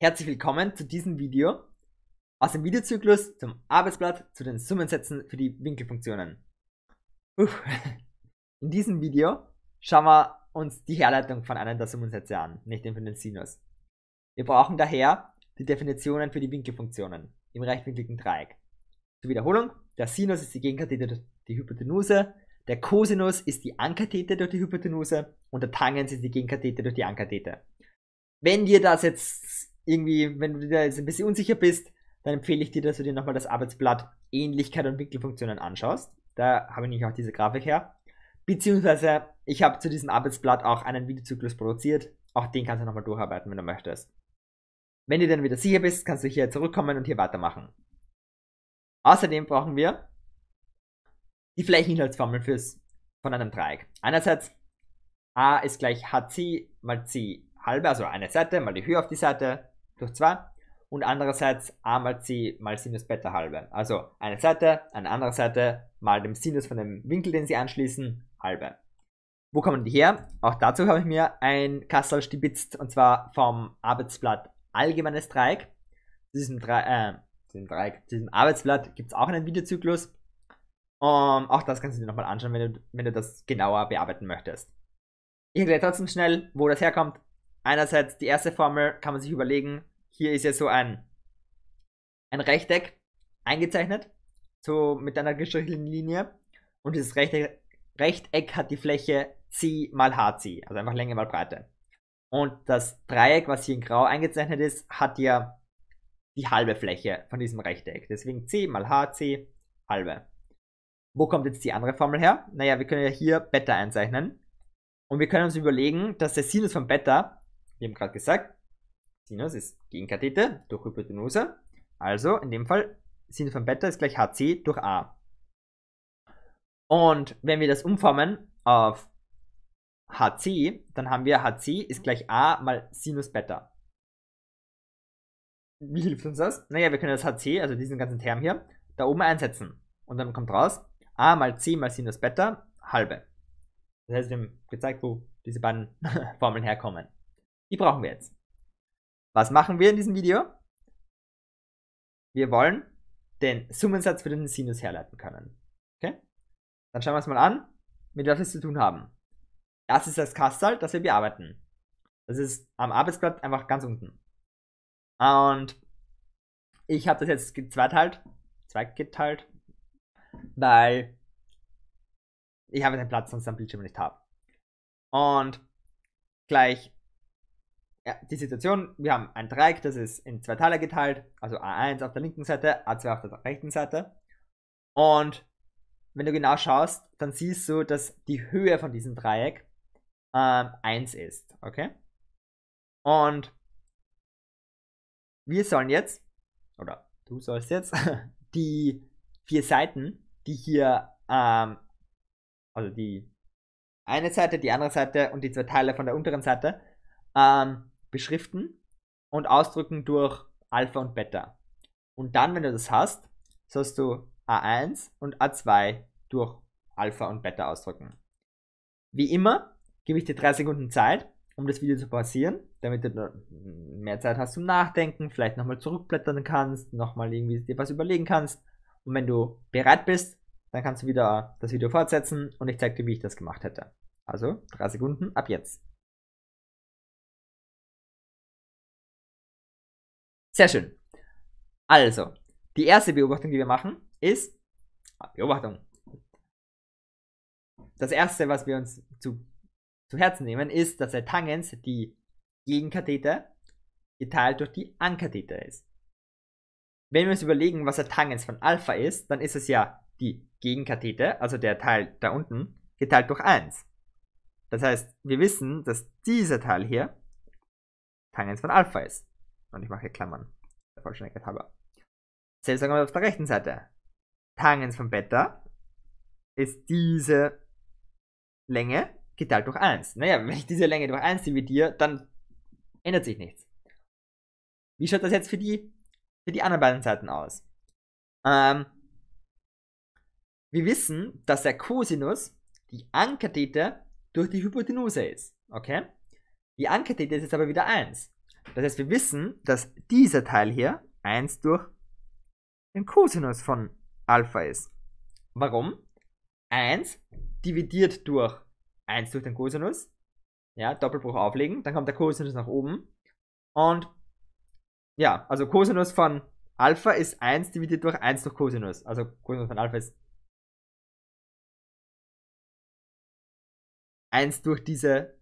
Herzlich willkommen zu diesem Video aus dem Videozyklus zum Arbeitsblatt zu den Summensätzen für die Winkelfunktionen. In diesem Video schauen wir uns die Herleitung von einem der Summensätze an, nicht den von den Sinus. Wir brauchen daher die Definitionen für die Winkelfunktionen im rechtwinkligen Dreieck. Zur Wiederholung, der Sinus ist die Gegenkathete durch die Hypotenuse, der Cosinus ist die Ankathete durch die Hypotenuse und der Tangens ist die Gegenkathete durch die Ankathete. Wenn dir das jetzt irgendwie, wenn du dir jetzt ein bisschen unsicher bist, dann empfehle ich dir, dass du dir nochmal das Arbeitsblatt Ähnlichkeit und Winkelfunktionen anschaust. Da habe ich nämlich auch diese Grafik her. Beziehungsweise, ich habe zu diesem Arbeitsblatt auch einen Videozyklus produziert. Auch den kannst du nochmal durcharbeiten, wenn du möchtest. Wenn du dann wieder sicher bist, kannst du hier zurückkommen und hier weitermachen. Außerdem brauchen wir die Flächeninhaltsformel fürs, von einem Dreieck. Einerseits a ist gleich hc mal c halbe, also eine Seite mal die Höhe auf die Seite durch 2 und andererseits a mal c mal Sinus Beta halbe. Also eine Seite, eine andere Seite mal dem Sinus von dem Winkel, den sie anschließen, halbe. Wo kommen die her? Auch dazu habe ich mir ein Kassel stibitzt und zwar vom Arbeitsblatt Allgemeines Dreieck. Zu diesem, Dre äh, diesem Dreieck, zu diesem Arbeitsblatt gibt es auch einen Videozyklus. Um, auch das kannst du dir nochmal anschauen, wenn du, wenn du das genauer bearbeiten möchtest. Ich erkläre trotzdem schnell, wo das herkommt. Einerseits die erste Formel kann man sich überlegen, hier ist ja so ein, ein Rechteck eingezeichnet, so mit einer gestrichelten Linie. Und dieses Rechteck, Rechteck hat die Fläche C mal HC, also einfach Länge mal Breite. Und das Dreieck, was hier in Grau eingezeichnet ist, hat ja die halbe Fläche von diesem Rechteck. Deswegen C mal HC halbe. Wo kommt jetzt die andere Formel her? Naja, wir können ja hier Beta einzeichnen. Und wir können uns überlegen, dass der Sinus von Beta, wir haben gerade gesagt, Sinus ist Gegenkathete durch Hypotenuse. Also in dem Fall Sinus von Beta ist gleich HC durch A. Und wenn wir das umformen auf HC, dann haben wir HC ist gleich A mal Sinus Beta. Wie hilft uns das? Naja, wir können das HC, also diesen ganzen Term hier, da oben einsetzen. Und dann kommt raus, A mal C mal Sinus Beta, halbe. Das heißt, wir haben gezeigt, wo diese beiden Formeln herkommen. Die brauchen wir jetzt. Was machen wir in diesem Video? Wir wollen den Summensatz für den Sinus herleiten können. Okay? Dann schauen wir uns mal an, mit was wir es zu tun haben. Das ist das Kastal, das wir bearbeiten. Das ist am Arbeitsblatt einfach ganz unten. Und ich habe das jetzt zweiteilt, zweigeteilt, weil ich habe den Platz sonst am Bildschirm nicht habe. Und gleich ja, die Situation, wir haben ein Dreieck, das ist in zwei Teile geteilt, also A1 auf der linken Seite, A2 auf der rechten Seite. Und wenn du genau schaust, dann siehst du, dass die Höhe von diesem Dreieck ähm, 1 ist, okay? Und wir sollen jetzt, oder du sollst jetzt, die vier Seiten, die hier, ähm, also die eine Seite, die andere Seite und die zwei Teile von der unteren Seite, ähm, beschriften und ausdrücken durch Alpha und Beta. Und dann, wenn du das hast, sollst du A1 und A2 durch Alpha und Beta ausdrücken. Wie immer gebe ich dir drei Sekunden Zeit, um das Video zu pausieren, damit du mehr Zeit hast zum Nachdenken, vielleicht nochmal zurückblättern kannst, nochmal irgendwie dir was überlegen kannst. Und wenn du bereit bist, dann kannst du wieder das Video fortsetzen und ich zeige dir, wie ich das gemacht hätte. Also drei Sekunden ab jetzt. Sehr schön. Also, die erste Beobachtung, die wir machen, ist ah, Beobachtung. Das erste, was wir uns zu, zu Herzen nehmen, ist, dass der Tangens die Gegenkathete geteilt durch die Ankathete ist. Wenn wir uns überlegen, was der Tangens von Alpha ist, dann ist es ja die Gegenkathete, also der Teil da unten, geteilt durch 1. Das heißt, wir wissen, dass dieser Teil hier Tangens von Alpha ist. Und ich mache hier Klammern. Vollständigkeit halber. Selbst sagen wir auf der rechten Seite. Tangens von Beta ist diese Länge geteilt durch 1. Naja, wenn ich diese Länge durch 1 dividiere, dann ändert sich nichts. Wie schaut das jetzt für die, für die anderen beiden Seiten aus? Ähm, wir wissen, dass der Cosinus die Ankathete durch die Hypotenuse ist. Okay? Die Ankathete ist jetzt aber wieder 1. Das heißt, wir wissen, dass dieser Teil hier 1 durch den Cosinus von Alpha ist. Warum? 1 dividiert durch 1 durch den Cosinus. Ja, Doppelbruch auflegen, dann kommt der Cosinus nach oben. Und ja, also Cosinus von Alpha ist 1 dividiert durch 1 durch Cosinus. Also Cosinus von Alpha ist 1 durch diese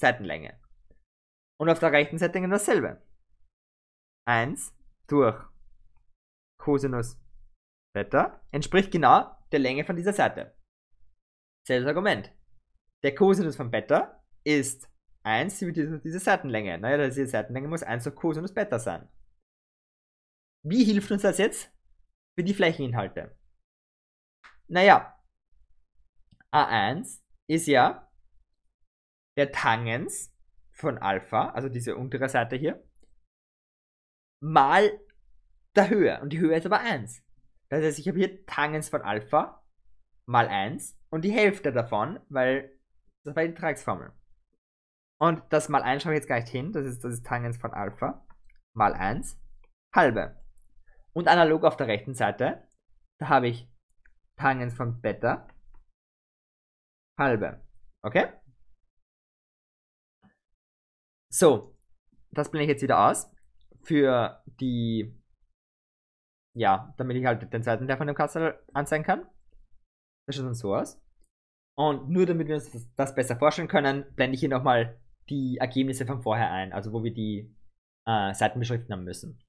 Seitenlänge. Und auf der rechten Seite genau dasselbe. 1 durch Cosinus Beta entspricht genau der Länge von dieser Seite. Selbes Argument. Der Cosinus von Beta ist 1 dividiert durch diese Seitenlänge. Naja, diese Seitenlänge muss 1 durch Cosinus Beta sein. Wie hilft uns das jetzt für die Flächeninhalte? Naja, A1 ist ja der Tangens von Alpha, also diese untere Seite hier, mal der Höhe. Und die Höhe ist aber 1. Das heißt, ich habe hier Tangens von Alpha mal 1 und die Hälfte davon, weil das war die Dreiecksformel. Und das mal 1 schaue ich jetzt gleich hin, das ist, das ist Tangens von Alpha mal 1 halbe. Und analog auf der rechten Seite, da habe ich Tangens von Beta halbe. Okay? So, das blende ich jetzt wieder aus. Für die, ja, damit ich halt den Seitenteil von dem Kastel anzeigen kann. Das schaut dann so aus. Und nur damit wir uns das besser vorstellen können, blende ich hier nochmal die Ergebnisse von vorher ein, also wo wir die äh, Seiten beschriften haben müssen.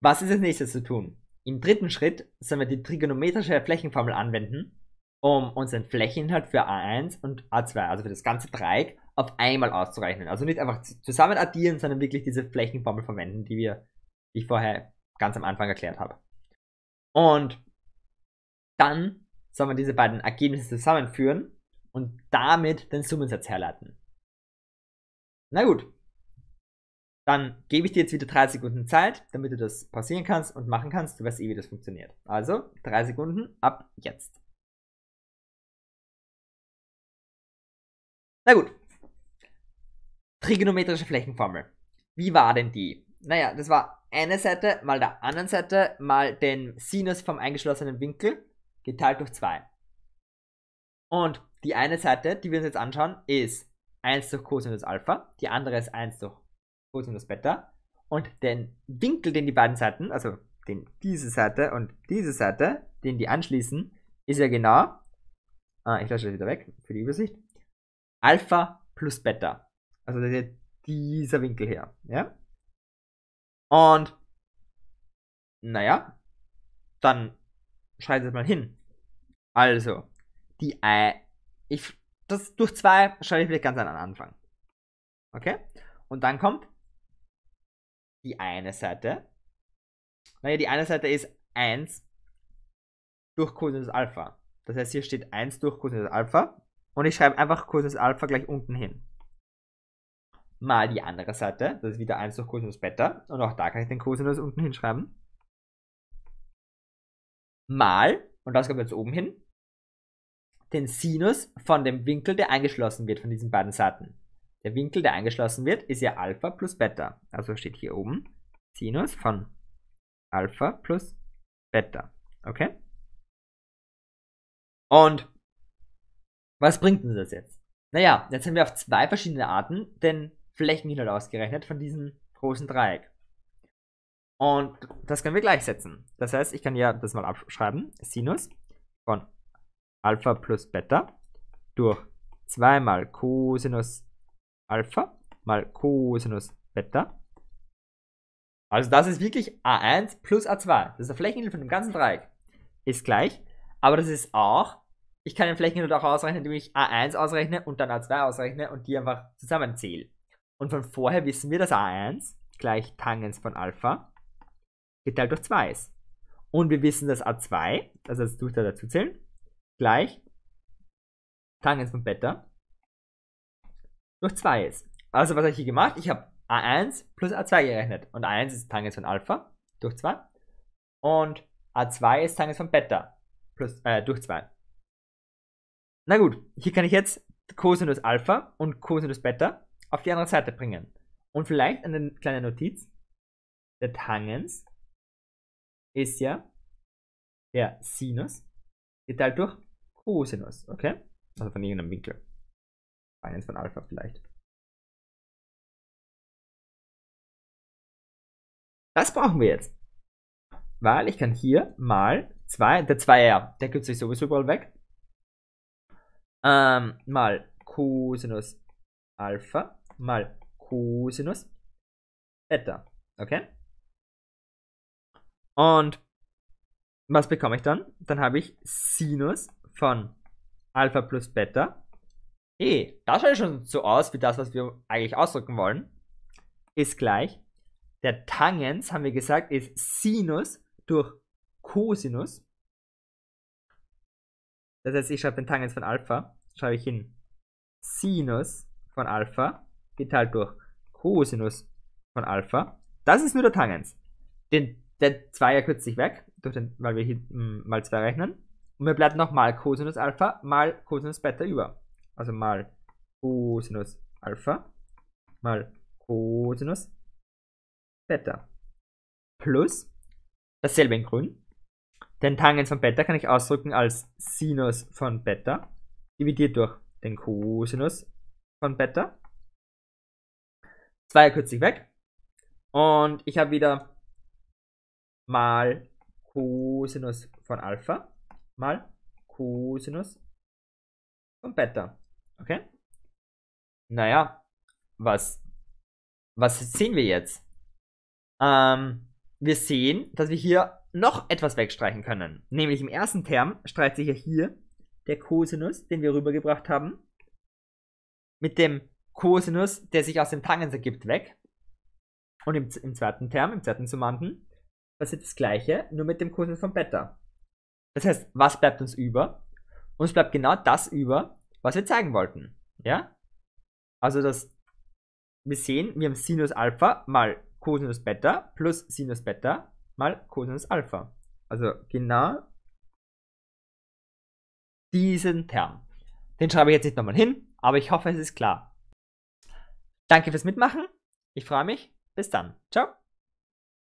Was ist als nächstes zu tun? Im dritten Schritt sollen wir die trigonometrische Flächenformel anwenden, um unseren Flächeninhalt für A1 und A2, also für das ganze Dreieck, auf einmal auszurechnen. Also nicht einfach zusammen addieren, sondern wirklich diese Flächenformel verwenden, die wir, die ich vorher ganz am Anfang erklärt habe. Und dann soll man diese beiden Ergebnisse zusammenführen und damit den Summensatz herleiten. Na gut, dann gebe ich dir jetzt wieder 3 Sekunden Zeit, damit du das pausieren kannst und machen kannst. Du weißt eh, wie das funktioniert. Also 3 Sekunden ab jetzt. Na gut. Trigonometrische Flächenformel. Wie war denn die? Naja, das war eine Seite mal der anderen Seite mal den Sinus vom eingeschlossenen Winkel geteilt durch 2. Und die eine Seite, die wir uns jetzt anschauen, ist 1 durch Cosinus Alpha, die andere ist 1 durch Cosinus Beta. Und den Winkel, den die beiden Seiten, also den diese Seite und diese Seite, den die anschließen, ist ja genau, ah, ich lösche das wieder weg für die Übersicht, Alpha plus Beta. Also dieser Winkel hier, ja. Und, naja, dann schreitet mal hin. Also, die I, ich, das durch zwei schreibe ich vielleicht ganz an den Anfang. Okay? Und dann kommt die eine Seite. Naja, die eine Seite ist 1 durch Cosinus Alpha. Das heißt, hier steht 1 durch Cosinus Alpha. Und ich schreibe einfach Cosinus Alpha gleich unten hin. Mal die andere Seite. Das ist wieder 1 durch Cosinus Beta. Und auch da kann ich den Cosinus unten hinschreiben. Mal, und das kommt jetzt oben hin, den Sinus von dem Winkel, der eingeschlossen wird von diesen beiden Seiten. Der Winkel, der eingeschlossen wird, ist ja Alpha plus Beta. Also steht hier oben Sinus von Alpha plus Beta. Okay? Und was bringt uns das jetzt? Naja, jetzt haben wir auf zwei verschiedene Arten den Flächeninhalt ausgerechnet von diesem großen Dreieck. Und das können wir gleichsetzen. Das heißt, ich kann ja das mal abschreiben. Sinus von Alpha plus Beta durch 2 mal Cosinus Alpha mal Cosinus Beta. Also das ist wirklich A1 plus A2. Das ist der Flächeninhalt von dem ganzen Dreieck. Ist gleich. Aber das ist auch, ich kann den Flächeninhalt auch ausrechnen, indem ich A1 ausrechne und dann A2 ausrechne und die einfach zusammenzähle. Und von vorher wissen wir, dass A1 gleich Tangens von Alpha geteilt durch 2 ist. Und wir wissen, dass A2, also das durch da dazu zählen, gleich Tangens von Beta durch 2 ist. Also was habe ich hier gemacht? Ich habe A1 plus A2 gerechnet. Und A1 ist Tangens von Alpha durch 2. Und A2 ist Tangens von Beta plus, äh, durch 2. Na gut, hier kann ich jetzt Cosinus Alpha und Cosinus Beta auf die andere Seite bringen. Und vielleicht eine kleine Notiz. Der Tangens ist ja der Sinus geteilt durch Cosinus, okay? Also von irgendeinem Winkel. Eines von Alpha vielleicht. Das brauchen wir jetzt. Weil ich kann hier mal 2, der 2r, der kürzt sich sowieso überall weg. Ähm, mal Cosinus Alpha mal Cosinus Beta. Okay? Und was bekomme ich dann? Dann habe ich Sinus von Alpha plus Beta. Eh, das schaut schon so aus wie das, was wir eigentlich ausdrücken wollen. Ist gleich. Der Tangens, haben wir gesagt, ist Sinus durch Cosinus. Das heißt, ich schreibe den Tangens von Alpha, schreibe ich hin Sinus von Alpha geteilt durch Cosinus von Alpha. Das ist nur der Tangens. Den, der Zweier kürzt sich weg, durch den, weil wir hier m, mal 2 rechnen. Und mir bleibt noch mal Cosinus Alpha mal Cosinus Beta über. Also mal Cosinus Alpha mal Cosinus Beta. Plus dasselbe in grün. Den Tangens von Beta kann ich ausdrücken als Sinus von Beta dividiert durch den Cosinus von Beta. 2 kürzt sich weg. Und ich habe wieder mal Cosinus von Alpha mal Cosinus von Beta. Okay? Naja, was, was sehen wir jetzt? Ähm, wir sehen, dass wir hier noch etwas wegstreichen können. Nämlich im ersten Term streicht sich ja hier der Cosinus, den wir rübergebracht haben, mit dem Cosinus, der sich aus dem Tangens ergibt, weg. Und im, im zweiten Term, im zweiten Summanden, passiert das gleiche, nur mit dem Cosinus von Beta. Das heißt, was bleibt uns über? Uns bleibt genau das über, was wir zeigen wollten. Ja? Also das, wir sehen, wir haben Sinus Alpha mal Cosinus Beta plus Sinus Beta mal Cosinus Alpha. Also genau diesen Term. Den schreibe ich jetzt nicht nochmal hin, aber ich hoffe, es ist klar. Danke fürs Mitmachen. Ich freue mich. Bis dann. Ciao.